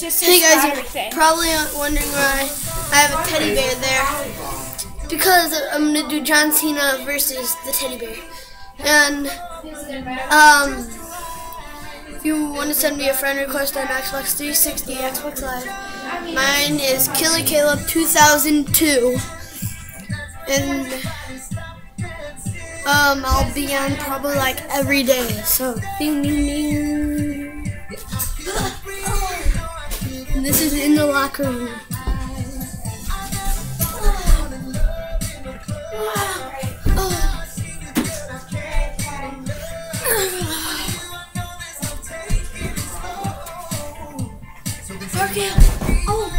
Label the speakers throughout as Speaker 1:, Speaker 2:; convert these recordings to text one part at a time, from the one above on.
Speaker 1: Hey guys, you're probably wondering why I have a teddy bear there. Because I'm gonna do John Cena versus the teddy bear. And um if you want to send me a friend request on Xbox 360, Xbox Live, mine is Killer Kaleb 2002. And um I'll be on probably like every day. So ding ding ding. And this is in the locker room. Okay. Oh.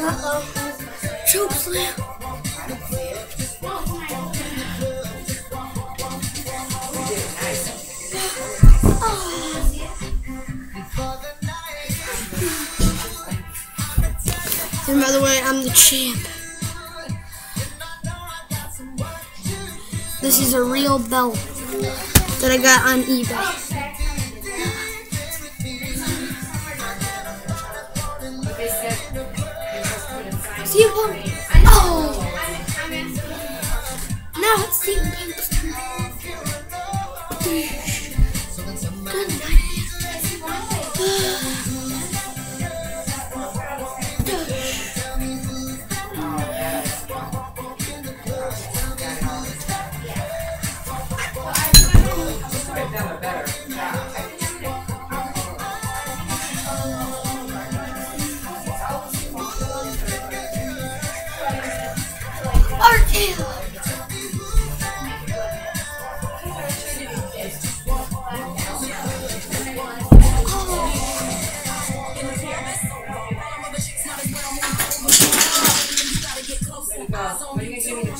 Speaker 1: Uh-oh. Choke slam. And by the way, I'm the champ. This is a real belt that I got on eBay. See you, Punk. Oh! Now it's CM Punk's turn. Good RKO!